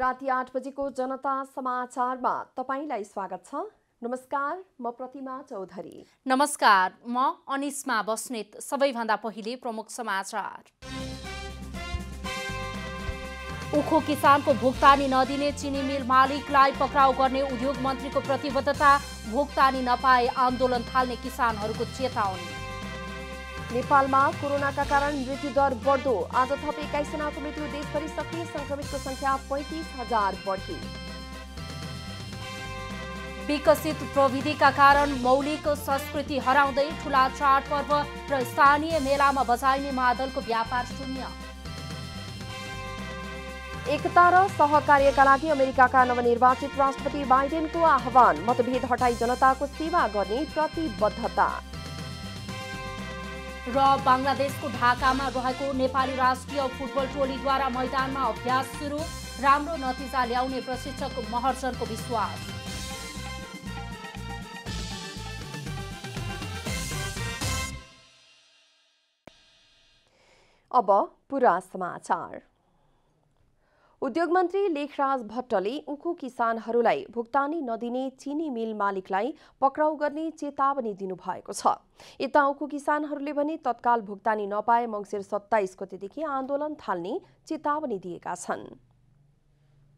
राति आठ बजेको जनता समाचारमा तपाईँलाई स्वागत छ। नमस्कार म प्रतिमा चौधरी। नमस्कार म अनिस्मा बस्नेत सबैभन्दा पहिले प्रमुख समाचार। उखु किसानको भुक्तानी नदिने चिनी मिल मालिकलाई पक्राउ गर्ने उद्योग मन्त्रीको प्रतिबद्धता भुक्तानी नपाए आन्दोलन थाल्ने किसानहरूको चेतावनी। नेपालमा कोरोनाका कारण मृत्युदर बढ्दो। आज थप एक्काइसजनाको मृत्यु देशभरि सक्रिय संक्रमितको संख्या पैँतिस हजार बढी। विकसित प्रविधिका कारण मौलिक संस्कृति हराउँदै ठुला चाडपर्व र स्थानीय मेलामा बजाइने मादलको व्यापार शून्य। एकता र सहकार्यका लागि अमेरिकाका नवनिर्वाचित राष्ट्रपति बाइडेनको आह्वान। मतभेद हटाई जनताको सेवा गर्ने प्रतिबद्धता। र बङ्गलादेशको ढाकामा रहेको नेपाली राष्ट्रिय फुटबल टोलीद्वारा मैदानमा अभ्यास सुरु। राम्रो नतिजा ल्याउने प्रशिक्षक महर्जनको विश्वास। अब पुरा समाचार। उद्योग मन्त्री लेखराज भट्टले उखु किसानहरूलाई भुक्तानी नदिने चिनी मिल मालिकलाई पक्राउ गर्ने चेतावनी दिनुभएको छ। यता उखु किसानहरूले भने तत्काल भुक्तानी नपाए मङ्सिर सत्ताइस गतेदेखि आन्दोलन थाल्ने चेतावनी दिएका छन्।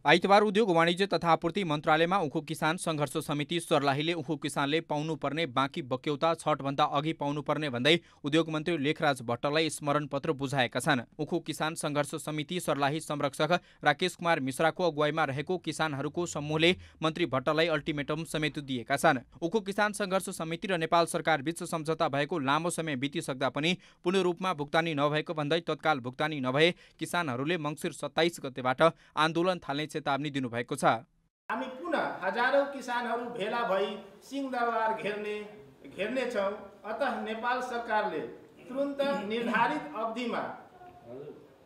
आइतबार उद्योग वाणिज्य तथा आपूर्ति मन्त्रालयमा उखु किसान सङ्घर्ष समिति सर्लाहीले उखु किसानले पाउनुपर्ने बाँकी बक्यौता छठभन्दा अघि पाउनुपर्ने भन्दै उद्योग मन्त्री लेखराज भट्टलाई स्मरण पत्र बुझाएका छन्। उखु किसान सङ्घर्ष समिति सर्लाही संरक्षक राकेश कुमार मिश्राको अगुवाईमा रहेको किसानहरूको समूहले मन्त्री भट्टलाई अल्टिमेटम समेत दिएका छन्। उखु किसान सङ्घर्ष समिति र नेपाल सरकार बीच सम्झौता भएको लामो समय बितिसक्दा पनि पूर्ण रूपमा भुक्तानी नभएको भन्दै तत्काल भुक्तानी नभए किसानहरूले मङ्सिर सत्ताइस गतेबाट आन्दोलन थाल्ने चेतावनी दिनुभएको छ। हामी पुनः हजारौँ किसानहरू भेला भई सिंहदरबार घेर्ने घेर्नेछौँ अत नेपाल सरकारले तुरन्त निर्धारित अवधिमा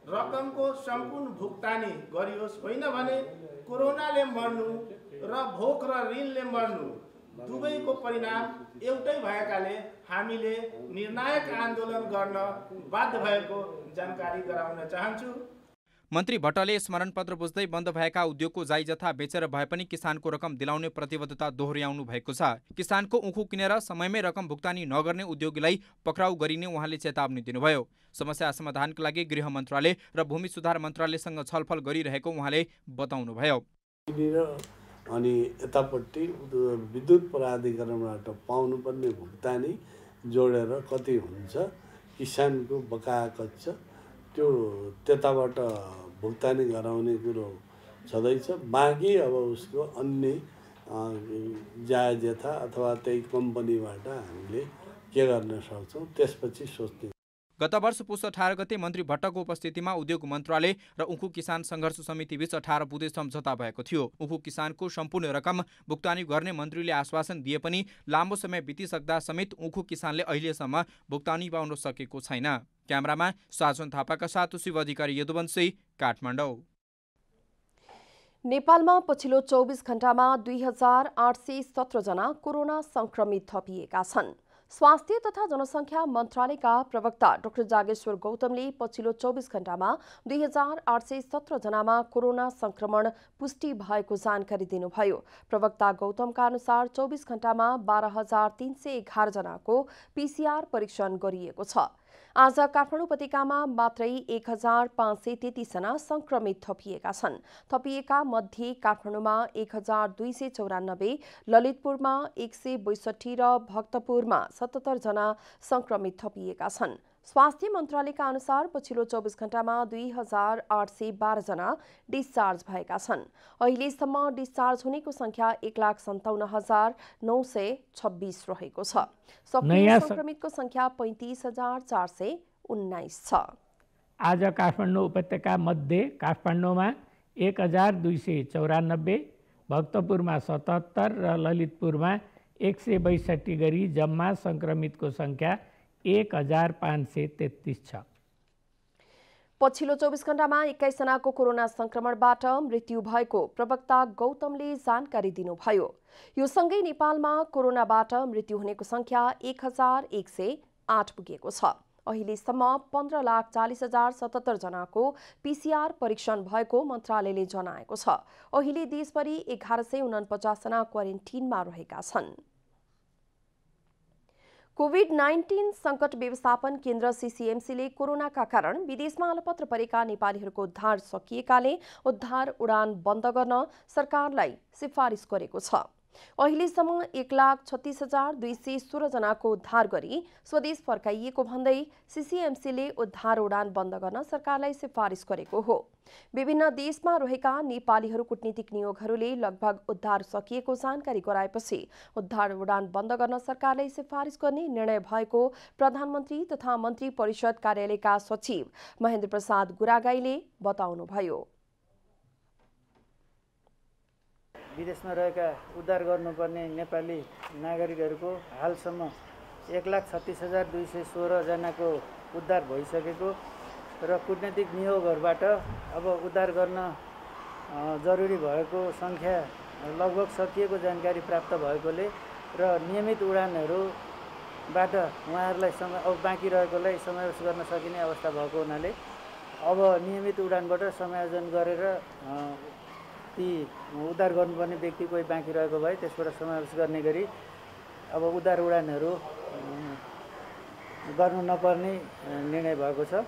रकमको सम्पूर्ण भुक्तानी गरियोस्। होइन भने कोरोनाले मर्नु र भोक र ऋणले मर्नु दुवैको परिणाम एउटै भएकाले हामीले निर्णायक आन्दोलन गर्न बाध्य भएको जानकारी गराउन चाहन्छु। मन्त्री भट्टले स्मरण पत्र बुझ्दै बन्द भएका उद्योगको जाई जथा बेचेर भए पनि किसानको रकम दिलाउने प्रतिबद्धता दोहोऱ्याउनु भएको छ। किसानको उखु किनेर समयमै रकम भुक्तानी नगर्ने उद्योगीलाई पक्राउ गरिने उहाँले चेतावनी दिनुभयो। समस्या समाधानका लागि गृह मन्त्रालय र भूमि सुधार मन्त्रालयसँग छलफल गरिरहेको उहाँले बताउनुभयो। अनि यतापट्टि विद्युत प्राधिकरणबाट पाउनुपर्ने भुक्तानी जोडेर कति हुन्छ? किसानको बकाया कच्छ त्यो त्यताबाट भुक्तानी गराउने कुरो छँदैछ। बाँकी अब उसको अन्य जायज यथा अथवा त्यही कम्पनीबाट हामीले के गर्न सक्छौँ त्यसपछि सोच्ने गत वर्ष पुष अठार गते मन्त्री भट्टको उपस्थितिमा उद्योग मन्त्रालय र उखु किसान सङ्घर्ष समिति बीच अठार बुधे सम्झौता भएको थियो। उखु किसानको सम्पूर्ण रकम भुक्तानी गर्ने मन्त्रीले आश्वासन दिए पनि लामो समय बितिसक्दा समेत उखु किसानले अहिलेसम्म भुक्तानी पाउन सकेको छैन। क्यामरामा साजन थापाका साथ शिव अधिकारी यदुवंशी काठमाडौँ। नेपालमा पछिल्लो चौबिस घण्टामा दुई हजार आठ सय सत्रजना कोरोना सङ्क्रमित थपिएका छन्। स्वास्थ्य तथा जनसङ्ख्या मन्त्रालयका प्रवक्ता डाक्टर जागेश्वर गौतमले पछिल्लो चौबिस घण्टामा दुई हजार आठ सय सत्रजनामा कोरोना संक्रमण पुष्टि भएको जानकारी दिनुभयो। प्रवक्ता गौतमका अनुसार चौबिस घण्टामा बाह्र हजार तीन सय एघारजनाको पिसिआर परीक्षण गरिएको छ। आज काठमाडौँ उपत्यकामा मात्रै एक हजार पाँच सय तेत्तिसजना संक्रमित थपिएका छन्। थपिएका मध्ये काठमाडौँमा एक हजार दुई सय चौरानब्बे ललितपुरमा एक सय बैसठी र भक्तपुरमा सतहत्तरजना संक्रमित थपिएका छन्। स्वास्थ्य मन्त्रालयका अनुसार पछिल्लो चौबिस घण्टामा दुई हजार आठ सय बाह्रजना डिस्चार्ज भएका छन्। अहिलेसम्म डिस्चार्ज हुनेको सङ्ख्या एक लाख सन्ताउन्न हजार नौ सय छब्बिस रहेको छ। सक्रिय सङ्क्रमितको सङ्ख्या पैँतिस हजार चार सय उन्नाइस छ। आज काठमाडौँ उपत्यका मध्ये काठमाडौँमा एक हजार दुई सय चौरानब्बे भक्तपुरमा सतहत्तर र ललितपुरमा एक सय बैसठी गरी जम्मा सङ्क्रमितको सङ्ख्या एक हजार पाँच सय तेत्तिस छ। पछिल्लो चौबिस घण्टामा एक्काइसजनाको कोरोना संक्रमणबाट मृत्यु भएको प्रवक्ता गौतमले जानकारी दिनुभयो। यो सँगै नेपालमा कोरोनाबाट मृत्यु हुनेको संख्या एक हजार एक सय आठ पुगेको छ। अहिलेसम्म पन्ध्र लाख चालिस हजार सतहत्तर जनाको पिसिआर परीक्षण भएको मन्त्रालयले जनाएको छ। अहिले देशभरि एघार सय उनपचासजना क्वारेन्टिनमा रहेका छन्। कोभिड नाइन्टिन सङ्कट व्यवस्थापन केन्द्र सिसिएमसीले कोरोनाका कारण विदेशमा अलपत्र परेका नेपालीहरूको उद्धार सकिएकाले उद्धार उडान बन्द गर्न सरकारलाई सिफारिस गरेको छ। अहिलेसम्म एक लाख छत्तिस हजार दुई सय सोह्रजनाको उद्धार गरी स्वदेश फर्काइएको भन्दै सिसिएमसीले उद्धार उडान बन्द गर्न सरकारलाई सिफारिस गरेको हो। विभिन्न देशमा रहेका नेपालीहरू कुटनीतिक नियोगहरूले लगभग उद्धार सकिएको जानकारी गराएपछि उद्धार उडान बन्द गर्न सरकारले सिफारिस गर्ने निर्णय भएको प्रधानमन्त्री तथा मन्त्री परिषद कार्यालयका सचिव महेन्द्र प्रसाद गुरागाईले बताउनुभयो। विदेशमा रहेका उद्धार गर्नुपर्ने नेपाली नागरिकहरूको हालसम्म एक लाख छत्तिस हजार दुई सय सोह्रजनाको उद्धार भइसकेको र कुटनैतिक नियोगहरूबाट अब उद्धार गर्न जरुरी भएको सङ्ख्या लगभग सकिएको जानकारी प्राप्त भएकोले र नियमित उडानहरूबाट उहाँहरूलाई समय अब बाँकी रहेकोलाई समावेश गर्न सकिने अवस्था भएको हुनाले अब नियमित उडानबाट समायोजन गरेर ती उद्धार गर्नुपर्ने व्यक्ति कोही बाँकी रहेको भए त्यसबाट समावेश गर्ने गरी अब उद्धार उडानहरू गर्नु नपर्ने निर्णय भएको छ।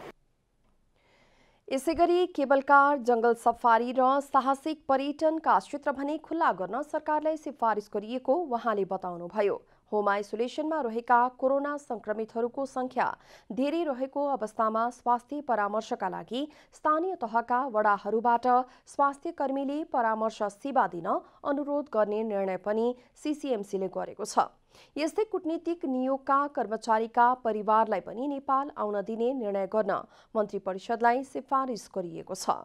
यसै गरी केबल कार जङ्गल सफारी र साहसिक पर्यटनका क्षेत्र भने खुल्ला गर्न सरकारलाई सिफारिस गरिएको उहाँले बताउनुभयो। होम आइसोलेसनमा रहेका कोरोना संक्रमितहरूको संख्या धेरै रहेको अवस्थामा स्वास्थ्य परामर्शका लागि स्थानीय तहका वडाहरूबाट स्वास्थ्य कर्मीले परामर्श सेवा दिन अनुरोध गर्ने निर्णय पनि सिसिएमसीले गरेको छ. यस्तै कुटनीतिक नियोगका कर्मचारीका परिवारलाई पनि नेपाल आउन दिने निर्णय गर्न मन्त्री परिषदलाई सिफारिस गरिएको छ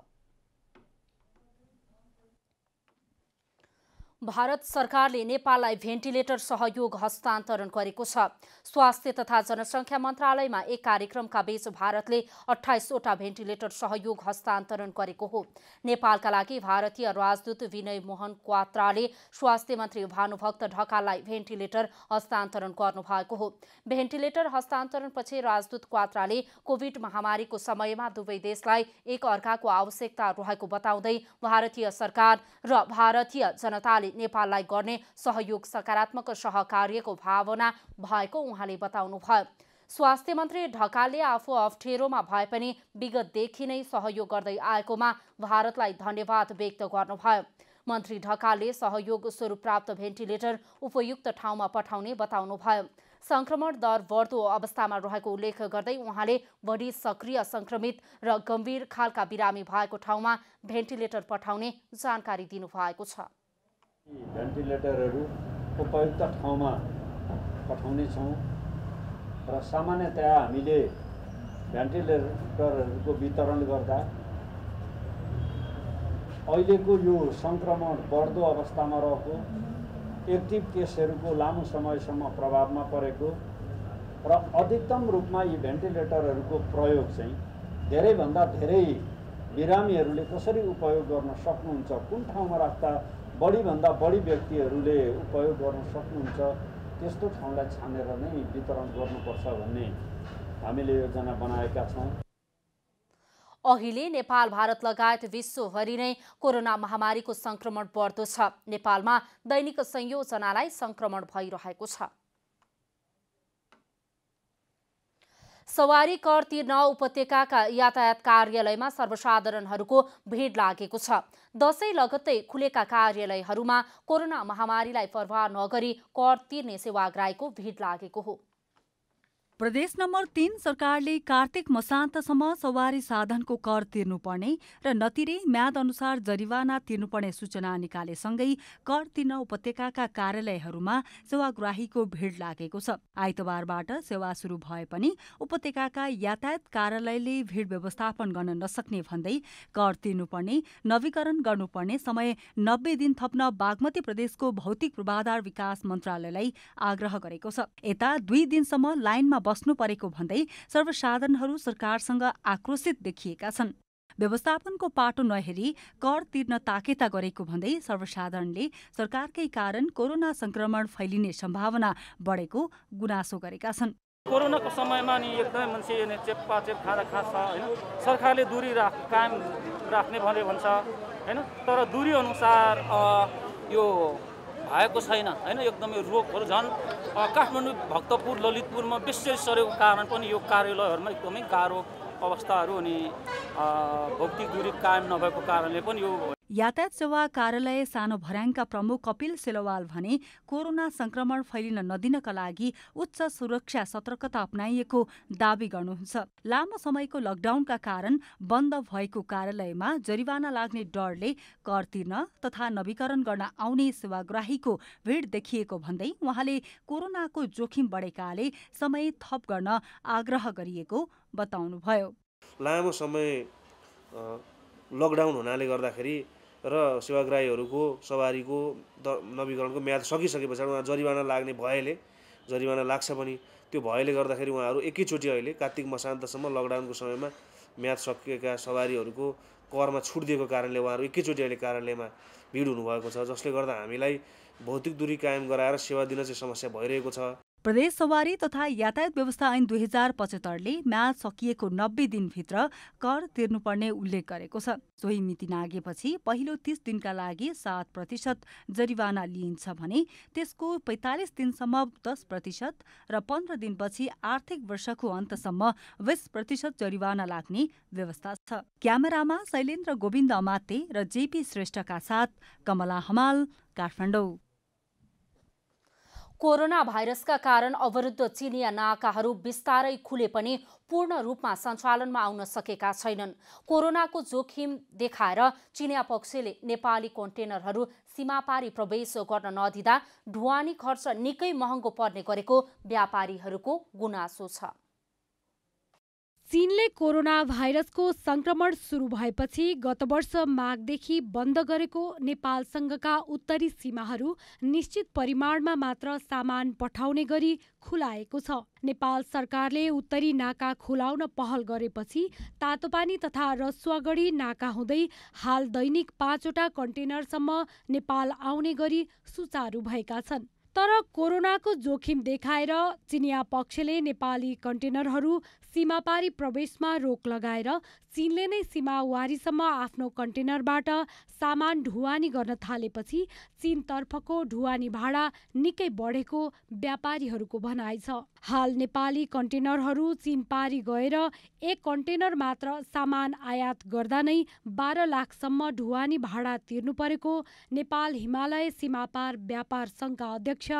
भारत सरकारले नेपाललाई भेन्टिलेटर सहयोग हस्तान्तरण गरेको छ। स्वास्थ्य तथा जनसङ्ख्या मन्त्रालयमा एक कार्यक्रमका बीच भारतले अठाइसवटा भेन्टिलेटर सहयोग हस्तान्तरण गरेको हो। नेपालका लागि भारतीय राजदूत विनय मोहन क्वात्राले स्वास्थ्य मन्त्री भानुभक्त ढकाललाई भेन्टिलेटर हस्तान्तरण गर्नुभएको हो। भेन्टिलेटर हस्तान्तरणपछि राजदूत क्वात्राले कोभिड महामारीको समयमा दुवै देशलाई एक अर्काको आवश्यकता रहेको बताउँदै भारतीय सरकार र भारतीय जनताले नेपाललाई गर्ने सहयोग सकारात्मक सहकार्यको भावना भएको उहाँले बताउनुभयो। स्वास्थ्य मन्त्री ढकालले आफू अप्ठ्यारोमा भए पनि विगतदेखि नै सहयोग गर्दै आएकोमा भारतलाई धन्यवाद व्यक्त गर्नुभयो। मन्त्री ढकालले सहयोग स्वरूप प्राप्त भेन्टिलेटर उपयुक्त ठाउँमा पठाउने बताउनुभयो। संक्रमण दर बढ्दो अवस्थामा रहेको उल्लेख गर्दै उहाँले बढी सक्रिय संक्रमित र गम्भीर खालका बिरामी भएको ठाउँमा भेन्टिलेटर पठाउने जानकारी दिनुभएको छ। भेन्टिलेटरहरू उपयुक्त ठाउँमा पठाउनेछौँ र सामान्यतया हामीले भेन्टिलेटरहरूको वितरण गर्दा अहिलेको यो सङ्क्रमण बढ्दो अवस्थामा रहेको एक्टिभ केसहरूको लामो समयसम्म प्रभावमा परेको र अधिकतम रूपमा यी भेन्टिलेटरहरूको प्रयोग चाहिँ धेरैभन्दा धेरै बिरामीहरूले कसरी उपयोग गर्न सक्नुहुन्छ कुन ठाउँमा राख्दा बढीभन्दा बढी व्यक्तिहरूले उपयोग गर्न सक्नुहुन्छ त्यस्तो ठाउँलाई छानेर नै वितरण गर्नुपर्छ भन्ने हामीले योजना बनाएका छौँ। अहिले नेपाल भारत लगायत विश्वभरि नै कोरोना महामारीको संक्रमण बढ्दो छ। नेपालमा दैनिक संयोजनालाई संक्रमण भइरहेको छ। सवारी कर तिर्न उपत्यकाका यातायात कार्यालयमा सर्वसाधारणहरूको भिड लागेको छ। दसैँ लगत्तै खुलेका कार्यालयहरूमा कोरोना महामारीलाई प्रभाव नगरी कर तिर्ने सेवाग्राहीको भिड लागेको हो। प्रदेश नम्बर तीन सरकारले कार्तिक मसान्तसम्म सवारी साधनको कर तिर्नुपर्ने र नतिरे म्याद अनुसार जरिवाना तिर्नुपर्ने सूचना निकालेसँगै कर तिर्न उपत्यकाका कार्यालयहरूमा सेवाग्राहीको भिड लागेको छ। आइतबारबाट सेवा सुरु भए पनि उपत्यकाका यातायात कार्यालयले भिड व्यवस्थापन गर्न नसक्ने भन्दै कर तिर्नुपर्ने नवीकरण गर्नुपर्ने समय नब्बे दिन थप्न बागमती प्रदेशको भौतिक पूर्वाधार विकास मन्त्रालयलाई आग्रह गरेको छ। यता दुई दिनसम्म लाइनमा बस्नु परेको भन्दै सर्वसाधारणहरू सरकारसँग आक्रोशित देखिएका छन्। व्यवस्थापनको पाटो नहेरी कर तिर्न ताकेता गरेको भन्दै सर्वसाधारणले सरकारकै कारण कोरोना संक्रमण फैलिने सम्भावना बढेको गुनासो गरेका छन्। कोरोनाको समयमा नि एकदमै मान्छे चेप्पा चेप खाँदा खान्छ होइन? सरकारले दुरी राख कायम राख्ने भने भन्छ होइन? तर दुरी अनुसार यो भएको छैन। होइन एकदमै रोगहरू झन् काठमाडौँ भक्तपुर ललितपुरमा विशेष सरेको कारण पनि यो कार्यालयहरूमा एकदमै गाह्रो अवस्थाहरू अनि भौतिक दूरी कायम नभएको कारणले पनि यो यातायात सेवा कार्यालय सानो भर्याङका प्रमुख कपिल सेलोवाल भने कोरोना संक्रमण फैलिन नदिनका लागि उच्च सुरक्षा सतर्कता अप्नाइएको दावी गर्नुहुन्छ। लामो समयको लकडाउनका कारण बन्द भएको कार्यालयमा जरिवाना लाग्ने डरले कर तिर्न तथा नवीकरण गर्न आउने सेवाग्राहीको भीड़ देखिएको भन्दै उहाँले कोरोनाको जोखिम बढेकाले समय थप गर्न आग्रह गरिएको बताउनुभयो। लामो समय लकडाउन हुनाले गर्दाखेरि र सेवाग्राहीहरूको सवारीको द नवीकरणको म्याद सकिसके पछाडि उहाँ जरिवाना लाग्ने भएले जरिवाना लाग्छ पनि त्यो भएले गर्दाखेरि उहाँहरू एकैचोटि अहिले कार्तिक मसान्तसम्म लकडाउनको समयमा म्याद सकिएका सवारीहरूको करमा छुट दिएको कारणले उहाँहरू एकैचोटि अहिले कार्यालयमा भिड हुनुभएको छ जसले गर्दा हामीलाई भौतिक दूरी कायम गराएर सेवा दिन चाहिँ समस्या भइरहेको छ। प्रदेश सवारी तथा यातायात व्यवस्था ऐन दुई हजार पचहत्तरले म्याद सकिएको नब्बे दिनभित्र कर तिर्नुपर्ने उल्लेख गरेको छ। सोही मिति नागेपछि पहिलो तीस दिनका लागि सात प्रतिशत जरिवाना लिइन्छ भने त्यसको पैँतालिस दिनसम्म दस प्रतिशत र पन्ध्र दिनपछि आर्थिक वर्षको अन्तसम्म बीस प्रतिशत जरिवाना लाग्ने व्यवस्था छ। क्यामेरामा शैलेन्द्र गोविन्द अमाते र जेपी श्रेष्ठका साथ कमला हमाल काठमाडौँ। कोरोना भाइरसका कारण अवरुद्ध चिनिया नाकाहरू बिस्तारै खुले पनि पूर्ण रूपमा सञ्चालनमा आउन सकेका छैनन्। कोरोनाको जोखिम देखाएर चिनिया पक्षले नेपाली कन्टेनरहरू सीमापारी प्रवेश गर्न नदिँदा ढुवानी खर्च निकै महँगो पर्ने गरेको व्यापारीहरूको गुनासो छ। चीनले कोरोना भाइरसको संक्रमण सुरु भएपछि गत वर्ष माघदेखि बन्द गरेको नेपालसँगका उत्तरी सीमाहरू निश्चित परिमाणमा मात्र सामान पठाउने गरी खुलाएको छ। नेपाल सरकारले उत्तरी नाका खुलाउन पहल गरेपछि तातोपानी तथा रसुवागढी नाका हुँदै हाल दैनिक पाँचवटा कन्टेनरसम्म नेपाल आउने गरी सुचारू भएका छन्। तर कोरोनाको जोखिम देखाएर चिनिया पक्षले नेपाली कन्टेनरहरू सीमापारी प्रवेशमा रोक लगाएर चीनले नै सीमावारीसम्म आफ्नो कन्टेनरबाट सामान ढुवानी गर्न थालेपछि चीनतर्फको ढुवानी भाडा निकै बढेको व्यापारीहरूको भनाइ छ। हाल नेपाली कन्टेनरहरू चीन पारी गएर एक कन्टेनर मात्र सामान आयात गर्दा नै बाह्र लाखसम्म ढुवानी भाडा तिर्नु परेको नेपाल हिमालय सीमापार व्यापार सङ्घका अध्यक्ष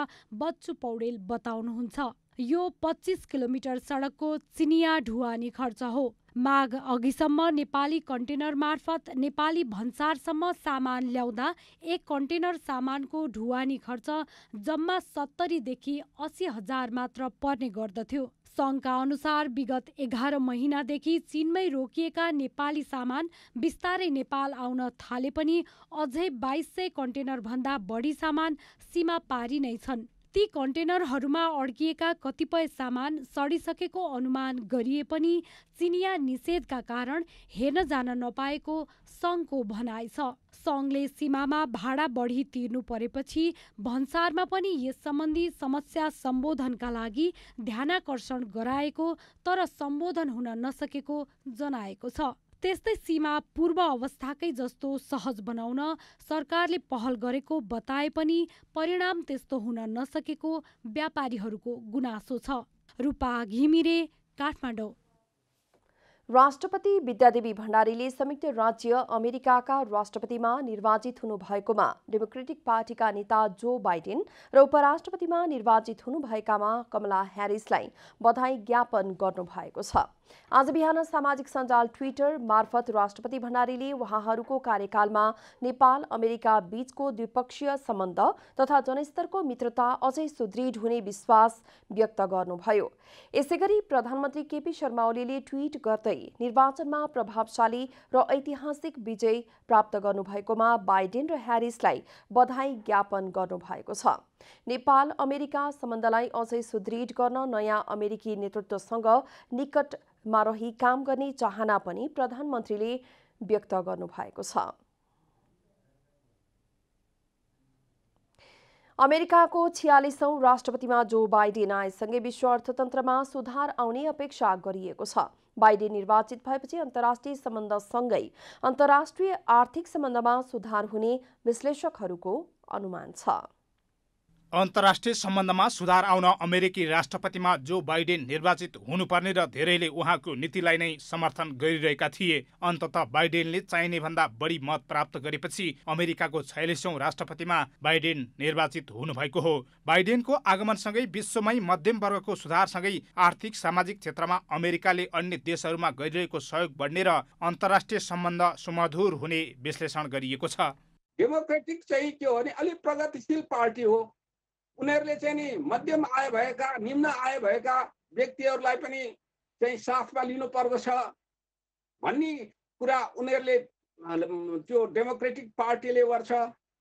बच्चु पौडेल बताउनुहुन्छ। यो पच्चिस किलोमिटर सडकको चिनिया ढुवानी खर्च हो। माघ अघिसम्म नेपाली कन्टेनर मार्फत नेपाली भन्सारसम्म सामान ल्याउँदा एक कन्टेनर सामानको ढुवानी खर्च जम्मा सत्तरीदेखि अस्सी हजार मात्र पर्ने गर्दथ्यो। सङ्घका अनुसार विगत एघार महिनादेखि चिनमै रोकिएका नेपाली सामान बिस्तारै नेपाल आउन थाले पनि अझै बाइस सय कन्टेनरभन्दा बढी सामान सीमा पारी नै छन्। ती कन्टेनरहरूमा अड्किएका कतिपय सामान सडिसकेको अनुमान गरिए पनि चिनिया निषेधका कारण हेर्न जान नपाएको सङ्घको भनाइ छ। सङ्घले सीमामा भाडा बढी तिर्नु परेपछि भन्सारमा पनि यस सम्बन्धी समस्या सम्बोधनका लागि ध्यानाकर्षण गराएको तर सम्बोधन हुन नसकेको जनाएको छ। त्यस्तै सीमा पूर्व अवस्थाकै जस्तो सहज बनाउन सरकारले पहल गरेको बताए पनि परिणाम त्यस्तो हुन नसकेको व्यापारीहरूको गुनासो छ। रूपा घिमिरे काठमाडौँ। राष्ट्रपति विद्यादेवी भण्डारीले संयुक्त राज्य अमेरिकाका राष्ट्रपतिमा निर्वाचित हुनुभएकोमा डेमोक्रेटिक पार्टीका नेता जो बाइडेन र उपराष्ट्रपतिमा निर्वाचित हुनुभएकामा कमला ह्यारिसलाई बधाई ज्ञापन गर्नुभएको छ। आज बिहान सामाजिक सञ्जाल ट्विटर मार्फत राष्ट्रपति भण्डारीले उहाँहरूको कार्यकालमा नेपाल अमेरिका बीचको द्विपक्षीय सम्बन्ध तथा जनस्तरको मित्रता अझै सुदृढ हुने विश्वास व्यक्त गर्नुभयो। यसै गरी प्रधानमन्त्री केपी शर्मा ओलीले ट्वीट गर्दै निर्वाचनमा प्रभावशाली र ऐतिहासिक विजय प्राप्त गर्नुभएकोमा बाइडेन र ह्यारिसलाई बधाई ज्ञापन गर्नुभएको छ। नेपाल अमेरिका सम्बन्धलाई अझै सुदृढ गर्न नयाँ अमेरिकी नेतृत्वसँग निकटमा रही काम गर्ने चाहना पनि प्रधानमन्त्रीले व्यक्त गर्नुभएको छ। अमेरिकाको छियालिसौँ राष्ट्रपतिमा जो बाइडेन आएसँगै विश्व अर्थतन्त्रमा सुधार आउने अपेक्षा गरिएको छ। बाइडेन निर्वाचित भएपछि अन्तर्राष्ट्रिय सम्बन्धसँगै अन्तर्राष्ट्रिय आर्थिक सम्बन्धमा सुधार हुने विश्लेषकहरूको अनुमान छ। अन्तर्राष्ट्रिय सम्बन्धमा सुधार आउन अमेरिकी राष्ट्रपतिमा जो बाइडेन निर्वाचित हुनुपर्ने र धेरैले उहाँको नीतिलाई नै समर्थन गरिरहेका थिए अन्तत बाइडेनले चाहिने भन्दा बढी मत प्राप्त गरेपछि अमेरिकाको छयालिसौँ राष्ट्रपतिमा बाइडेन निर्वाचित हुनुभएको हो। बाइडेनको आगमनसँगै विश्वमै मध्यम वर्गको सुधारसँगै आर्थिक सामाजिक क्षेत्रमा अमेरिकाले अन्य देशहरूमा गरिरहेको सहयोग बढ्ने र अन्तर्राष्ट्रिय सम्बन्ध सुमधुर हुने विश्लेषण गरिएको छ। डेमोक्रेटिक चाहिँ के हो भने अलिक प्रगतिशील पार्टी हो। उनीहरूले चाहिँ नि मध्यम आय भएका निम्न आय भएका व्यक्तिहरूलाई पनि चाहिँ साथमा लिनुपर्दछ भन्ने कुरा उनीहरूले त्यो डेमोक्रेटिक पार्टीले गर्छ।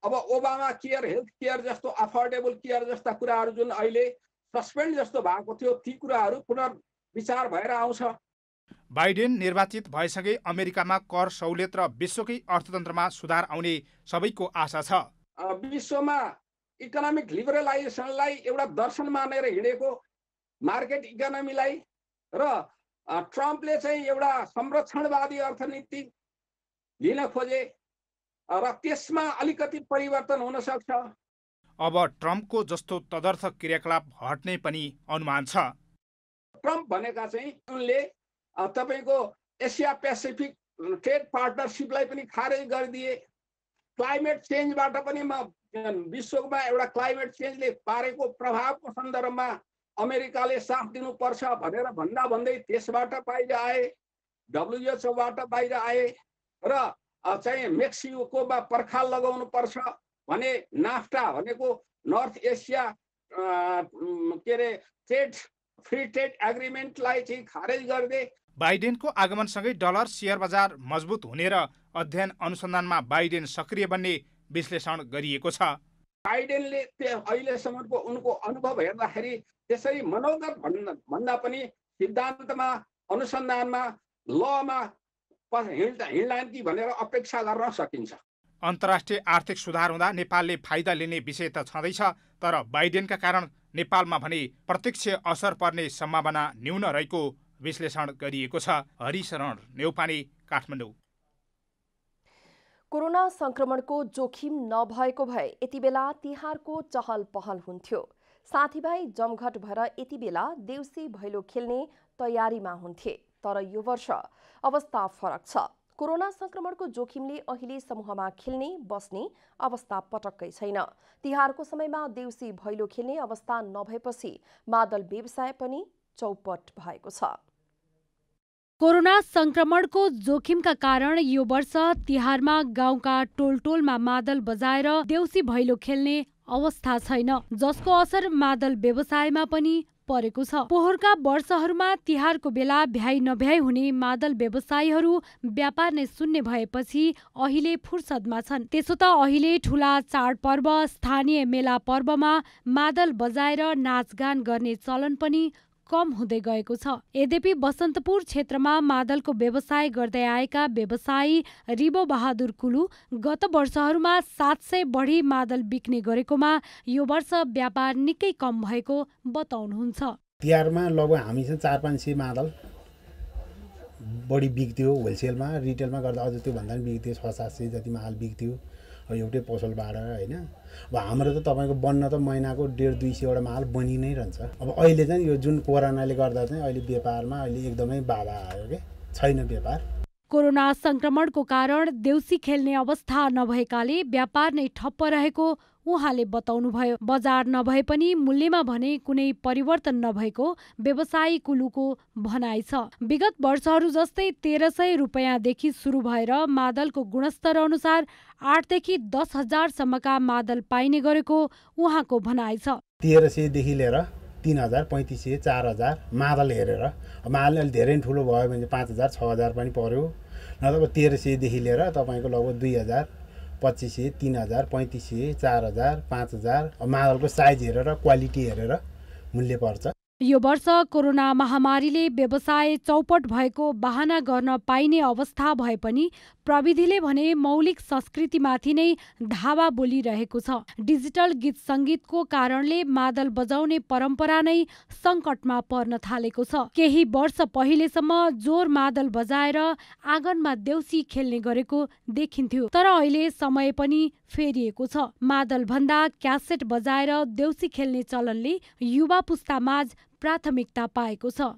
अब ओबामा केयर हेल्थ केयर जस्तो अफोर्डेबल केयर जस्ता कुराहरू जुन अहिले सस्पेन्ड जस्तो भएको थियो ती कुराहरू पुनर्विचार भएर आउँछ। बाइडेन निर्वाचित भएसँगै अमेरिकामा कर सहुलियत र विश्वकै अर्थतन्त्रमा सुधार आउने सबैको आशा छ। विश्वमा इकोनोमिक लिबरलाइजेसनलाई एउटा दर्शन मानेर हिँडेको मार्केट इकोनोमीलाई र ट्रम्पले चाहिँ एउटा संरक्षणवादी अर्थनीति लिन खोजे र त्यसमा अलिकति परिवर्तन हुन सक्छ। अब ट्रम्पको जस्तो तदर्थ क्रियाकलाप हट्ने पनि अनुमान छ। ट्रम्प भनेका चाहिँ उनले तपाईँको एसिया पेसिफिक ट्रेड पार्टनरसिपलाई पनि खारेज गरिदिए। क्लाइमेट चेन्जबाट पनि म विश्वमा एउटा क्लाइमेट चेन्जले पारेको प्रभावको सन्दर्भमा अमेरिकाले साथ दिनुपर्छ भनेर भन्दा भन्दै त्यसबाट बाहिर आए डब्लुएचओबाट बाहिर आए र चाहिँ मेक्सिकोमा पर्खाल लगाउनु पर्छ भने नाफ्टा भनेको नर्थ एसिया के अरे ट्रेड फ्री ट्रेड एग्रिमेन्टलाई चाहिँ खारेज गरिदिए बाइडेनको आगमनसँगै डलर सेयर बजार मजबुत हुने र अध्ययन अनुसन्धानमा बाइडेन सक्रिय बन्ने विश्लेषण गरिएको छ। बाइडेनले अहिलेसम्मको उनको अनुभव हेर्दाखेरि त्यसरी मनोगत भन्दा भन्दा पनि सिद्धान्तमा अनुसन्धानमा लमा हिँड्लान् कि भनेर अपेक्षा गर्न सकिन्छ। अन्तर्राष्ट्रिय आर्थिक सुधार हुँदा नेपालले फाइदा लिने विषय त छँदैछ तर बाइडेनका कारण नेपालमा भने प्रत्यक्ष असर पर्ने सम्भावना न्यून रहेको विश्लेषण गरिएको छ। हरिशरण नेउपाने काठमाडौँ। कोरोना संक्रमणको जोखिम नभएको भए यति बेला तिहारको चहल पहल हुन्थ्यो। साथीभाइ जमघट भएर यति बेला देउसी भैलो खेल्ने तयारीमा हुन्थे तर यो वर्ष अवस्था फरक छ। कोरोना संक्रमणको जोखिमले अहिले समूहमा खेल्ने बस्ने अवस्था पटक्कै छैन। तिहारको समयमा देउसी भैलो खेल्ने अवस्था नभएपछि मादल व्यवसाय पनि चौपट भएको छ। कोरोना संक्रमणको जोखिमका कारण यो वर्ष तिहारमा गाउँका टोल टोलमा मादल बजाएर देउसी भैलो खेल्ने अवस्था छैन जसको असर मादल व्यवसायमा पनि परेको छ। पोहोरका वर्षहरूमा तिहारको बेला भ्याइ नभ्याइ हुने मादल व्यवसायीहरू व्यापार नै शून्य भएपछि अहिले फुर्सदमा छन्। त्यसो त अहिले ठुला चाडपर्व स्थानीय मेला पर्वमा मादल बजाएर नाचगान गर्ने चलन पनि कम हुँदै गएको छ। यद्यपि बसन्तपुर क्षेत्रमा मादलको व्यवसाय गर्दै आएका व्यवसायी रिबो बहादुर कुलु गत वर्षहरूमा सात सय बढी मादल बिक्ने गरेकोमा यो वर्ष व्यापार निकै कम भएको बताउनुहुन्छ। तिहारमा लगभग हामी चाहिँ चार पाँच सय मादल बढी बिक्थ्यो होलसेलमा रिटेलमा गर्दा अझ त्योभन्दा पनि बिक्थ्यो छ सात सय जति माल बिक्थ्यो। एउटै पसलबाट होइन। अब हाम्रो त तपाईँको बन्न त महिनाको डेढ दुई सयवटा माल बनि नै रहन्छ। अब अहिले चाहिँ यो जुन कोरोनाले गर्दा चाहिँ अहिले व्यापारमा अहिले एकदमै बाधा आयो कि? छैन व्यापार। कोरोना संक्रमणको कारण देउसी खेल्ने अवस्था नभएकाले व्यापार नै ठप्प रहेको उहाँले बताउनुभयो बजार नभए पनि मूल्यमा भने कुनै परिवर्तन नभएको व्यवसायी कुलुको भनाइ छ। विगत वर्षहरू जस्तै तेह्र सय रुपियाँदेखि सुरु भएर मादलको गुणस्तर अनुसार आठदेखि दस हजारसम्मका मादल पाइने गरेको उहाँको भनाइ छ। तेह्र सयदेखि लिएर तिन हजार पैँतिस सय चार हजार मादल हेरेर मादल अलिक धेरै ठुलो भयो भने पाँच हजार छ हजार पनि पर्यो। नत्र तेह्र सयदेखि लिएर तपाईँको लगभग दुई हजार पच्चिस सय तिन हजार पैँतिस सय चार हजार पाँच हजार मादलको साइज हेरेर क्वालिटी हेरेर मूल्य पर्छ। यो वर्ष कोरोना महामारीले व्यवसाय चौपट भएको बहाना गर्न पाइने अवस्था भए पनि प्रविधिले भने मौलिक संस्कृतिमाथि नै धावा बोलिरहेको छ। डिजिटल गीत सङ्गीतको कारणले मादल बजाउने परम्परा नै सङ्कटमा पर्न थालेको छ। केही वर्ष पहिलेसम्म जोर मादल बजाएर आँगनमा देउसी खेल्ने गरेको देखिन्थ्यो तर अहिले समय पनि फेरिएको छ। मादल भन्दा क्यासेट बजाएर देउसी खेल्ने चलनले युवा पुस्तामाझ प्राथमिकता पाएको छ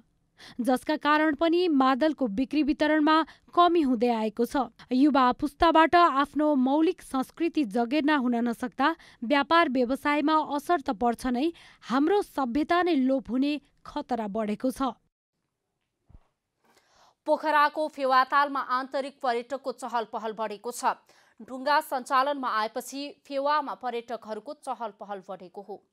जसका कारण पनि मादलको बिक्री वितरणमा कमी हुँदै आएको छ। युवा पुस्ताबाट आफ्नो मौलिक संस्कृति जगेर्ना हुन नसक्दा व्यापार व्यवसायमा असर त पर्छ नै हाम्रो सभ्यता नै लोप हुने खतरा बढेको छ। पोखराको फेवातालमा आन्तरिक पर्यटकको चहल पहल बढेको छ। ढुङ्गा सञ्चालनमा आएपछि फेवामा पर्यटकहरूको चहल पहल बढेको हो।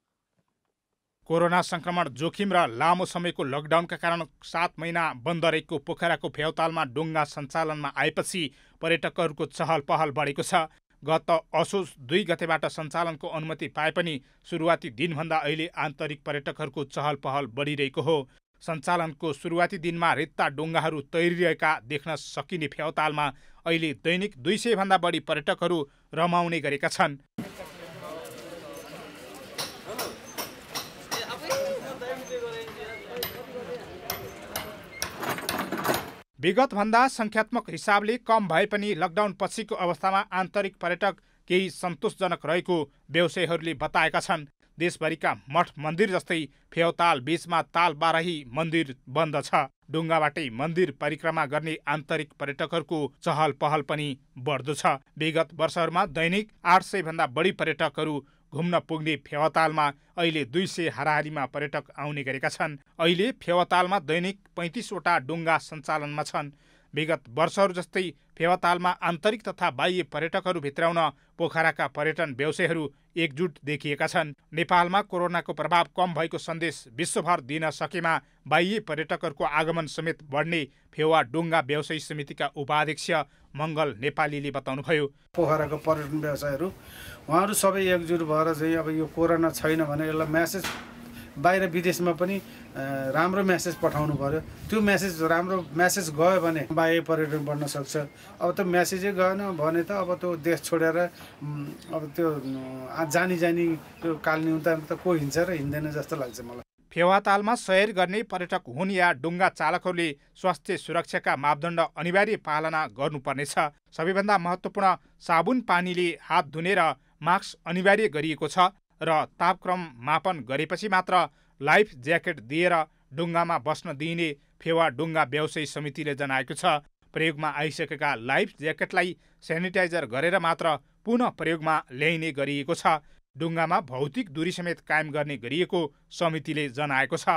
कोरोना संक्रमण जोखिम र लामो समयको लकडाउनका कारण सात महिना बन्द रहेको पोखराको फेवतालमा डुङ्गा सञ्चालनमा आएपछि पर्यटकहरूको चहल पहल बढेको छ। गत असोज दुई गतेबाट सञ्चालनको अनुमति पाए पनि सुरुवाती दिनभन्दा अहिले आन्तरिक पर्यटकहरूको चहल पहल बढिरहेको हो। सञ्चालनको सुरुवाती दिनमा रित्ता डुङ्गाहरू तैरिरहेका देख्न सकिने फेवतालमा अहिले दैनिक दुई सयभन्दा बढी पर्यटकहरू रमाउने गरेका छन्। विगतभन्दा सङ्ख्यात्मक हिसाबले कम भए पनि लकडाउन पछिको अवस्थामा आन्तरिक पर्यटक केही सन्तोषजनक रहेको व्यवसायीहरूले बताएका छन्। देशभरिका मठ मन्दिर जस्तै फेवताल बीचमा ताल बाराही मन्दिर बन्द छ। डुङ्गाबाटै मन्दिर परिक्रमा गर्ने आन्तरिक पर्यटकहरूको चहल पहल पनि बढ्दो छ। विगत वर्षहरूमा दैनिक आठ सय भन्दा बढी पर्यटकहरू घुम्न पुग्ने फेवातालमा अहिले दुई सय हाराहारीमा पर्यटक आउने गरेका छन्। अहिले फेवातालमा दैनिक पैँतिसवटा डुङ्गा सञ्चालनमा छन्। विगत वर्षहरू जस्तै फेवातालमा आन्तरिक तथा बाह्य पर्यटकहरू भित्राउन पोखराका पर्यटन व्यवसायहरू एकजुट देखिएका छन्। नेपालमा कोरोनाको प्रभाव कम भएको सन्देश विश्वभर दिन सकेमा बाह्य पर्यटकहरूको आगमन समेत बढ्ने फेवा डुङ्गा व्यवसायी समितिका उपाध्यक्ष मङ्गल नेपालीले बताउनुभयो। पोखराको पर्यटन व्यवसायहरू उहाँहरू सबै एकजुट भएर चाहिँ अब यो कोरोना छैन भने यसलाई म्यासेज बाहिर विदेशमा पनि राम्रो म्यासेज पठाउनु पर्यो। त्यो म्यासेज राम्रो म्यासेज गयो भने बाह्य पर्यटन बढ्न सक्छ। अब त म्यासेजै गएन भने त अब त्यो देश छोडेर अब त्यो जानी जानी त्यो कालन्युतामा त को हिँड्छ र हिँड्दैन जस्तो लाग्छ मलाई। फेवातालमा सयर गर्ने पर्यटक हुन् या डुङ्गा चालकहरूले स्वास्थ्य सुरक्षाका मापदण्ड अनिवार्य पालना गर्नुपर्नेछ। सबैभन्दा महत्त्वपूर्ण साबुन पानीले हात धुने र मास्क अनिवार्य गरिएको छ। र तापक्रम मापन गरेपछि मात्र लाइफ ज्याकेट दिएर डुङ्गामा बस्न दिइने फेवा डुङ्गा व्यवसायी समितिले जनाएको छ। प्रयोगमा आइसकेका लाइफ ज्याकेटलाई सेनिटाइजर गरेर मात्र पुनः प्रयोगमा ल्याइने गरिएको छ। डुङ्गामा भौतिक दूरी समेत कायम गर्ने गरिएको समितिले जनाएको छ।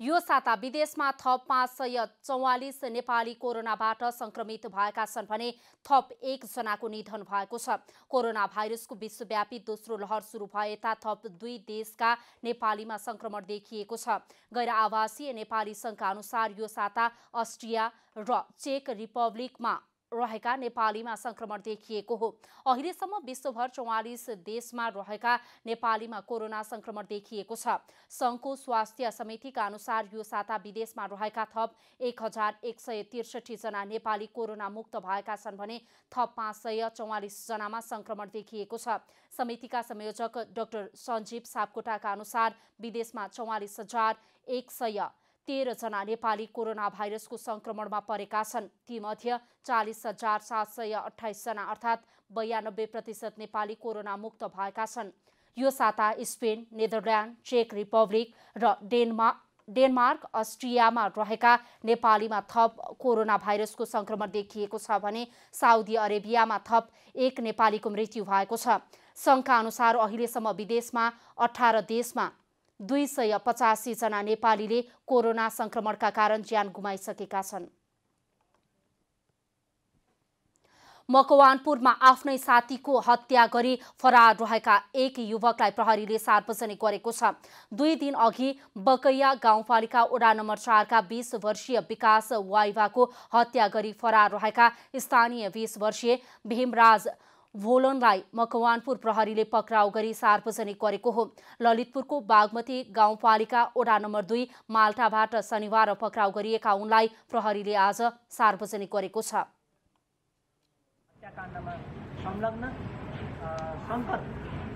यो साता विदेशमा थप पाँच सय चौवालिस नेपाली कोरोनाबाट संक्रमित भएका छन् भने थप एकजनाको निधन भएको छ। कोरोना भाइरसको विश्वव्यापी दोस्रो लहर सुरु भए यता थप दुई देशका नेपालीमा संक्रमण देखिएको छ। गैर आवासीय नेपाली सङ्घका अनुसार यो साता अस्ट्रिया र चेक रिपब्लिकमा रहेका नेपालीमा संक्रमण देखिएको हो। अहिलेसम्म विश्वभर चौवालिस देशमा रहेका नेपालीमा कोरोना संक्रमण देखिएको छ। सङ्घको स्वास्थ्य समितिका अनुसार यो साता विदेशमा रहेका थप एक हजार एक सय त्रिसठीजना नेपाली कोरोना मुक्त भएका छन् भने थप पाँच सय चौवालिसजनामा संक्रमण देखिएको छ। समितिका संयोजक डाक्टर सञ्जीव सापकोटाका अनुसार विदेशमा चौवालिस हजार एक सय तेह्रजना नेपाली कोरोना भाइरसको सङ्क्रमणमा परेका छन्। तीमध्ये चालिस हजार सात सय अठाइसजना अर्थात् बयानब्बे प्रतिशत नेपाली कोरोना मुक्त भएका छन्। यो साता स्पेन नेदरल्यान्ड चेक रिपब्लिक र डेनमार्क डेनमार्क अस्ट्रियामा रहेका नेपालीमा थप कोरोना भाइरसको सङ्क्रमण देखिएको छ भने साउदी अरेबियामा थप एक नेपालीको मृत्यु भएको छ। सङ्घका अनुसार अहिलेसम्म विदेशमा अठार देशमा दुई सय पचासीजना नेपालीले कोरोना सङ्क्रमणका कारण ज्यान गुमाइसकेका छन्। मकवानपुरमा आफ्नै साथीको हत्या गरी फरार रहेका एक युवकलाई प्रहरीले सार्वजनिक गरेको छ। दुई दिन अघि बकैया गाउँपालिका वडा नम्बर चारका बिस वर्षीय विकास वाइवाको हत्या गरी फरार रहेका स्थानीय बिस वर्षीय भीमराज भोलनलाई मकवानपुर प्रहरीले पक्राउ गरी सार्वजनिक गरेको हो। ललितपुरको बागमती गाउँपालिका ओडा नम्बर दुई माल्टाबाट शनिबार पक्राउ गरिएका उनलाई प्रहरीले आज सार्वजनिक गरेको छ।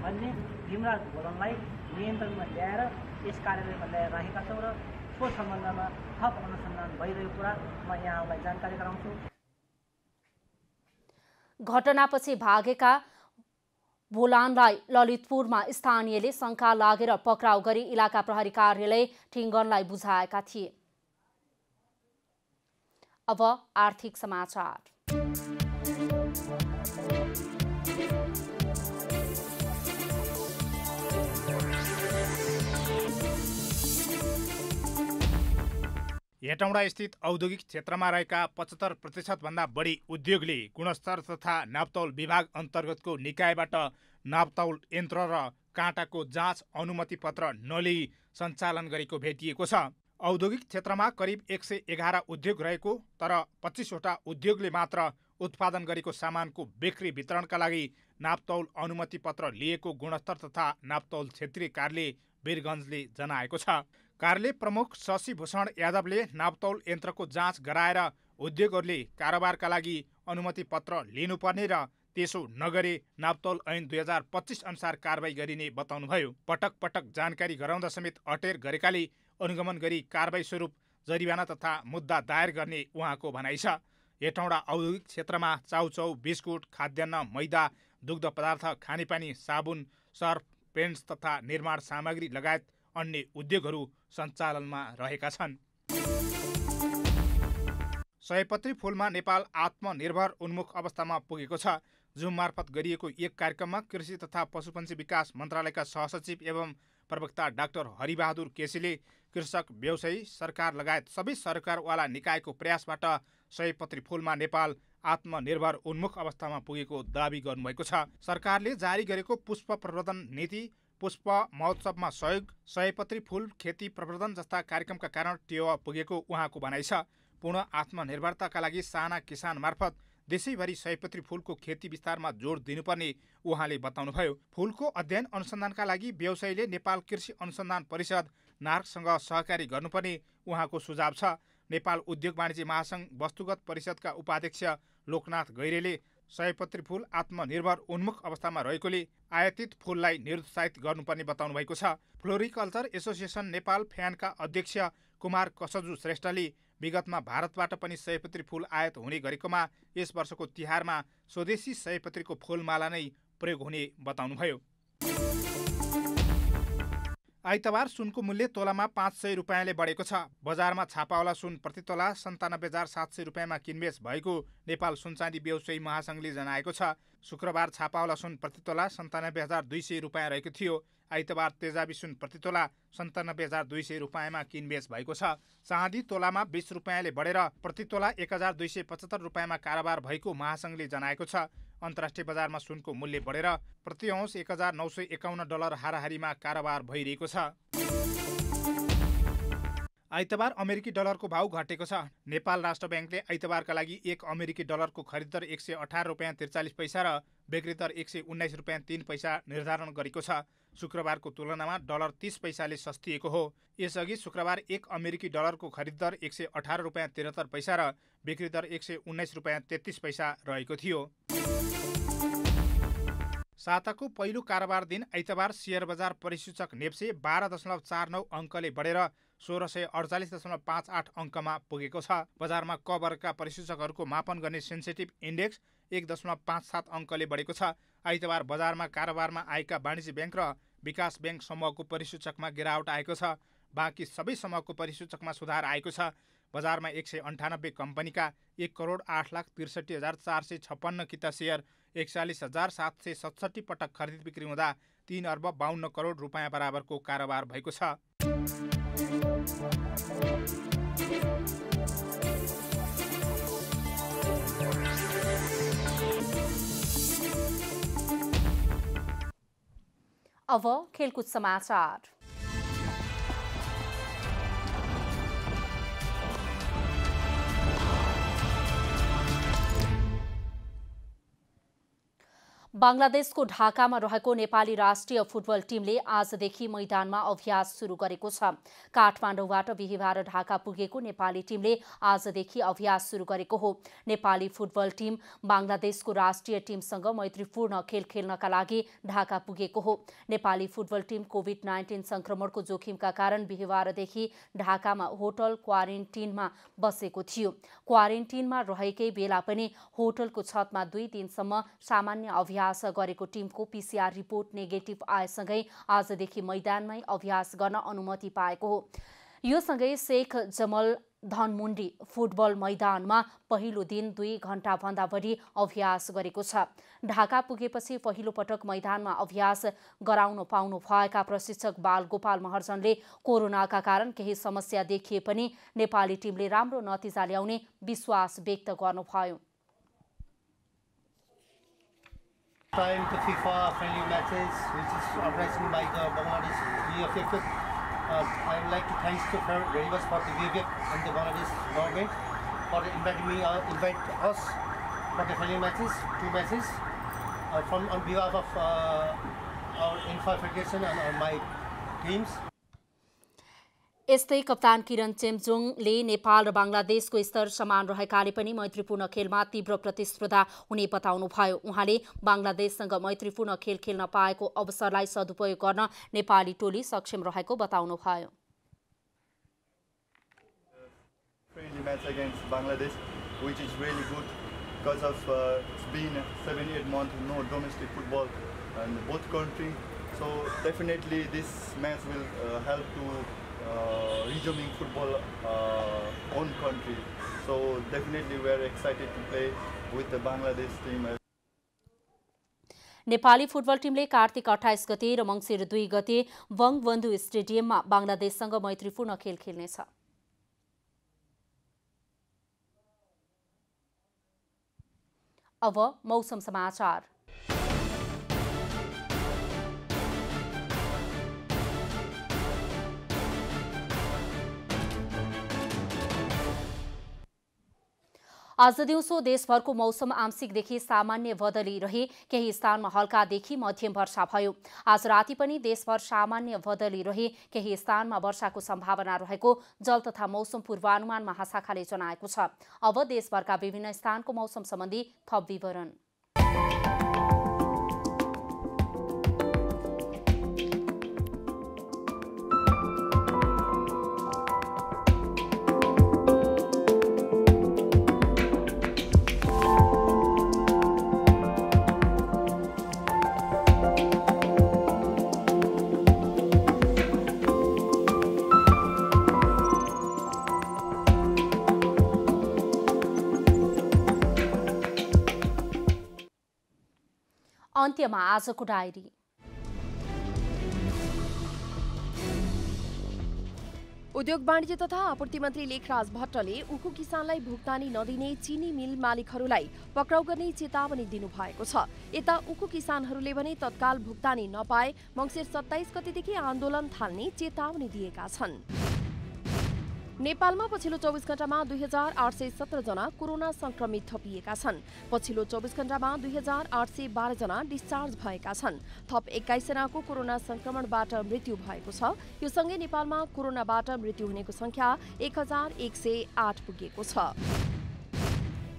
भन्ने भीमराज भोलनलाई नियन्त्रणमा ल्याएर यस कार्यालयमा ल्याएर राखेका छौँ र सो सम्बन्धमा थप अनुसन्धान भइरहेको कुरा म यहाँलाई जानकारी गराउँछु। घटनापछि भागेका भोलानलाई ललितपुरमा स्थानीयले शङ्का लागेर पक्राउ गरी इलाका प्रहरी कार्यालय ठिङ्गनलाई बुझाएका थिए। अब आर्थिक समाचार। हेटौँडा स्थित औद्योगिक क्षेत्रमा रहेका पचहत्तर प्रतिशतभन्दा बढी उद्योगले गुणस्तर तथा नापतौल विभाग अन्तर्गतको निकायबाट नापतौल यन्त्र र काँटाको जाँच अनुमति पत्र नलिई सञ्चालन गरेको भेटिएको छ। औद्योगिक क्षेत्रमा करिब एक सय एघार उद्योग रहेको तर पच्चिसवटा उद्योगले मात्र उत्पादन गरेको सामानको बिक्री वितरणका लागि नापतौल अनुमति पत्र लिएको गुणस्तर तथा नापतौल क्षेत्रीय कार्यालय वीरगञ्जले जनाएको छ। कार्यालय प्रमुख शशि भूषण यादवले नापतौल यन्त्रको जाँच गराएर उद्योगहरूले कारोबारका लागि अनुमति पत्र लिनुपर्ने र त्यसो नगरे नापतौल ऐन दुई हजार पच्चिस अनुसार कारवाही गरिने बताउनुभयो। पटक पटक जानकारी गराउँदा समेत अटेर गरेकाले अनुगमन गरी कारवाही स्वरूप जरिवाना तथा मुद्दा दायर गर्ने उहाँको भनाइ छ। हेटौँडा औद्योगिक क्षेत्रमा चाउचाउ बिस्कुट खाद्यान्न मैदा दुग्ध पदार्थ खानेपानी साबुन सर्फ पेन्ट्स तथा निर्माण सामग्री लगायत अन्य उद्योगहरू सञ्चालनमा रहेका छन्। सयपत्री फुलमा नेपाल आत्मनिर्भर उन्मुख अवस्थामा पुगेको छ। जुम मार्फत गरिएको एक कार्यक्रममा कृषि तथा पशुपन्छी विकास मन्त्रालयका सहसचिव एवं प्रवक्ता डाक्टर हरिबहादुर केसीले कृषक व्यवसायी सरकार लगायत सबै सरकारवाला निकायको प्रयासबाट सयपत्री फुलमा नेपाल आत्मनिर्भर उन्मुख अवस्थामा पुगेको दावी गर्नुभएको छ। सरकारले जारी गरेको पुष्प प्रवर्धन नीति पुष्प महोत्सवमा सहयोग सयपत्री फुल खेती प्रवर्धन जस्ता कार्यक्रमका कारण टेवा पुगेको उहाँको भनाइ छ। पूर्ण आत्मनिर्भरताका लागि साना किसान मार्फत देशैभरि सयपत्री फुलको खेती विस्तारमा जोड दिनुपर्ने उहाँले बताउनुभयो। फुलको अध्ययन अनुसन्धानका लागि व्यवसायीले नेपाल कृषि अनुसन्धान परिषद नार्कसँग सहकारी गर्नुपर्ने उहाँको सुझाव छ। नेपाल उद्योग वाणिज्य महासङ्घ वस्तुगत परिषदका उपाध्यक्ष लोकनाथ गैरेले सयपत्री फुल आत्मनिर्भर उन्मुख अवस्थामा रहेकोले आयातित फुललाई निरुत्साहित गर्नुपर्ने बताउनु भएको छ। फ्लोरिकल्चर एसोसिएसन नेपाल फ्यानका अध्यक्ष कुमार कसजु श्रेष्ठले विगतमा भारतबाट पनि सयपत्री फुल आयात हुने गरेकोमा यस वर्षको तिहारमा स्वदेशी सयपत्रीको फुलमाला नै प्रयोग हुने बताउनुभयो। आइतबार सुनको मूल्य तोलामा पाँच सय रुपियाँले बढेको छ। बजारमा छापावाला सुन प्रति तोला सन्तानब्बे हजार सात सय रुपियाँमा किनबेच भएको नेपाल सुनचाँदी व्यवसायी महासङ्घले जनाएको छ। शुक्रबार छापावाला सुन प्रति तोला सन्तानब्बे हजार दुई सय रुपियाँ रहेको थियो। आइतबार तेजाबी सुन प्रति तोला सन्तानब्बे हजार दुई सय रुपियाँमा किनबेच भएको छ। चाँदी तोलामा बिस रुपियाँले बढेर प्रति तोला एक हजार दुई सय पचहत्तर रुपियाँमा कारोबार भएको महासङ्घले जनाएको छ। अन्तर्राष्ट्रिय बजारमा सुनको मूल्य बढेर प्रति औँस एक हजार नौ सय एकाउन्न डलर हाराहारीमा कारोबार भइरहेको छ। आइतबार अमेरिकी डलरको भाउ घटेको छ। नेपाल राष्ट्र ब्याङ्कले आइतबारका लागि एक अमेरिकी डलरको खरिद दर एक सय अठार रुपियाँ त्रिचालिस पैसा र बिक्री दर एक सय उन्नाइस रुपियाँ तिन पैसा निर्धारण गरेको छ। शुक्रबारको तुलनामा डलर तिस पैसाले सस्तिएको हो। यसअघि शुक्रबार एक अमेरिकी डलरको खरिद दर एक सय अठार रुपियाँ त्रिहत्तर पैसा र बिक्री दर एक सय उन्नाइस रुपियाँ तेत्तिस पैसा रहेको थियो। साताको पहिलो कारोबार दिन आइतबार सेयर बजार परिसूचक नेप्से बाह्र दशमलव चार नौ अङ्कले बढेर सोह्र सय अडचालिस दशमलव पाँच आठ अङ्कमा पुगेको छ। बजारमा क वर्गका परिसूचकहरूको मापन गर्ने सेन्सिटिभ इन्डेक्स एक दशमलव पाँच सात अङ्कले बढेको छ। आइतबार बजारमा कारोबारमा आएका वाणिज्य ब्याङ्क र विकास ब्याङ्क समूहको परिसूचकमा गिरावट आएको छ। बाँकी सबै समूहको परिसूचकमा सुधार आएको छ। बजारमा एक सय अन्ठानब्बे कम्पनीका एक करोड आठ लाख त्रिसठी हजार चार सय छप्पन्न किता सेयर एकचालिस हजार सात सय सतसट्ठी पटक खरिद बिक्री हुँदा तिन अर्ब बाहन्न करोड रुपियाँ बराबरको कारोबार भएको छ। अब खेलकुद समाचार बङ्गलादेशको ढाकामा रहेको नेपाली राष्ट्रिय फुटबल टिमले आजदेखि मैदानमा अभ्यास सुरु गरेको छ। काठमाडौँबाट बिहिबार ढाका पुगेको नेपाली टिमले आजदेखि अभ्यास सुरु गरेको हो। नेपाली फुटबल टिम बङ्गलादेशको राष्ट्रिय टिमसँग मैत्रीपूर्ण खेल खेल्नका लागि ढाका पुगेको हो। Nepali football team COVID nineteen संक्रमणको जोखिमका कारण बिहिबारदेखि ढाकामा होटल क्वारेन्टिनमा बसेको थियो। क्वारेन्टिनमा रहेकै बेला पनि होटलको छतमा दुई दिनसम्म सामान्य अभ्यास अभ्यास गरेको टिमको पिसिआर रिपोर्ट नेगेटिभ आएसँगै आजदेखि मैदानमै अभ्यास गर्न अनुमति पाएको हो। यो सँगै शेख जमल धनमुण्डी फुटबल मैदानमा पहिलो दिन दुई घण्टाभन्दा बढी अभ्यास गरेको छ। ढाका पुगेपछि पहिलो पटक मैदानमा अभ्यास गराउन पाउनु भएका प्रशिक्षक बाल गोपाल महर्जनले कोरोनाका कारण केही समस्या देखिए पनि नेपाली टिमले राम्रो नतिजा ल्याउने विश्वास व्यक्त गर्नुभयो। Time to FIFA friendly matches, which is organized by the Bangladesh VFF. Uh, I would like to thank you very much for the VFF and the Bangladesh government for inviting me, uh, invite us for the friendly matches, two matches, uh, from on behalf of uh, our Infa Federation and uh, my teams. यस्तै कप्तान किरण चेम्जोङले नेपाल र बङ्गलादेशको स्तर समान रहेकाले पनि मैत्रीपूर्ण खेलमा तीव्र प्रतिस्पर्धा हुने बताउनुभयो उहाँले बङ्गलादेशसँग मैत्रीपूर्ण खेल खेल्न पाएको अवसरलाई सदुपयोग गर्न नेपाली टोली सक्षम रहेको बताउनुभयो. So definitely this match will uh, help to resuming football uh, own country. So definitely we are excited to play with the Bangladesh team. Nepali football टिमले कार्तिक अठाइस गते र मङ्सिर दुई गते बङ्गबन्धु स्टेडियममा बङ्गलादेशसँग मैत्रीपूर्ण खेल खेल्नेछ अब मौसम समाचार आज दिउँसो देशभरको मौसम आंशिकदेखि सामान्य बदली रहे केही स्थानमा हल्कादेखि मध्यम वर्षा भयो। आज राति पनि देशभर सामान्य बदली रहे केही स्थानमा वर्षाको सम्भावना रहेको जल तथा मौसम पूर्वानुमान महाशाखाले जनाएको छ। अब देशभरका विभिन्न स्थानको मौसम सम्बन्धी थप विवरण। आजको डायरी। उद्योग वाणिज्य तथा आपूर्ति मन्त्री लेखराज भट्टले उखु किसानलाई भुक्तानी नदिने चिनी मिल मालिकहरूलाई पक्राउ गर्ने चेतावनी दिनुभएको छ। यता उखु किसानहरूले भने तत्काल भुक्तानी नपाए मङ्सिर सत्ताइस गतिदेखि आन्दोलन थाल्ने चेतावनी दिएका छन्। नेपालमा पछिल्लो चौबिस घण्टामा दुई हजार आठ सय सत्रजना कोरोना संक्रमित थपिएका छन्। पछिल्लो चौबिस घण्टामा दुई हजार आठ सय बाह्रजना डिस्चार्ज भएका छन्। थप एक्काइसजनाको कोरोना संक्रमणबाट मृत्यु भएको छ। यो सँगै नेपालमा कोरोनाबाट मृत्यु हुनेको संख्या एक हजार एक सय आठ पुगेको छ।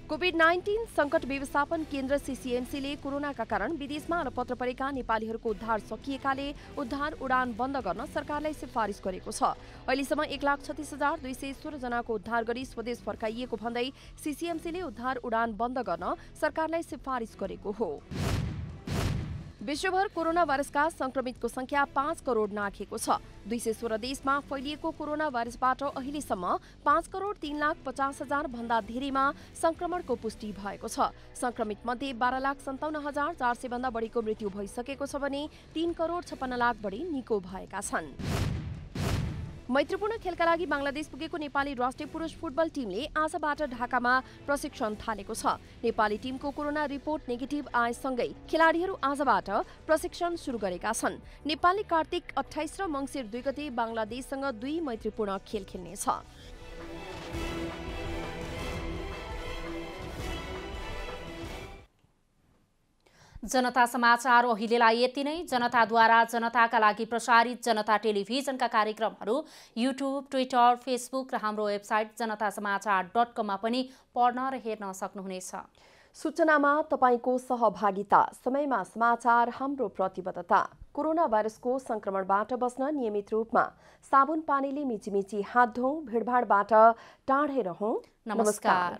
कोभिड नाइन्टिन सङ्कट व्यवस्थापन केन्द्र सिसिएमसीले कोरोनाका कारण विदेशमा अलपत्र परेका नेपालीहरूको उद्धार सकिएकाले उद्धार उडान बन्द गर्न सरकारलाई सिफारिस गरेको छ। अहिलेसम्म एक लाख छत्तिस हजार दुई सय सोह्रजनाको उद्धार गरी स्वदेश फर्काइएको भन्दै सिसिएमसीले उद्धार उडान बन्द गर्न सरकारलाई सिफारिस गरेको हो। विश्वभर कोरोना भाइरसका संक्रमितको संख्या पाँच करोड नाघेको छ। दुई सय सोह्र देशमा फैलिएको कोरोना भाइरसबाट अहिलेसम्म पाँच करोड तीन लाख पचास हजार भन्दा धेरैमा संक्रमणको पुष्टि भएको छ। संक्रमित मध्ये बाह्र लाख सन्ताउन्न हजार चार सय भन्दा बढीको मृत्यु भइसकेको छ भने तीन करोड छपन्न लाख बढी निको भएका छन्। मैत्रीपूर्ण खेलका लागि बङ्गलादेश पुगेको नेपाली राष्ट्रिय पुरुष फुटबल टिमले आजबाट ढाकामा प्रशिक्षण थालेको छ। नेपाली टिमको कोरोना रिपोर्ट नेगेटिभ आएसँगै खेलाडीहरू आजबाट प्रशिक्षण सुरु गरेका छन्। नेपालले कार्तिक अठाइस र मङ्सिर दुई गते बङ्गलादेशसँग दुई मैत्रीपूर्ण खेल खेल्नेछ। जनता समाचार अहिलेलाई यति नै। जनताद्वारा जनताका लागि प्रसारित जनता टेलिभिजनका कार्यक्रमहरू युट्युब ट्विटर फेसबुक र हाम्रो वेबसाइट जनता समाचार डट कममा पनि पढ्न र हेर्न सक्नुहुनेछ। सूचनामा तपाईँको सहभागिता समयमा समाचार हाम्रो प्रतिबद्धता। कोरोना भाइरसको संक्रमणबाट बस्न नियमित रूपमा साबुन पानीले मिचिमिची हात धौँ भिडभाडबाट टाढै रहौँ। नमस्कार।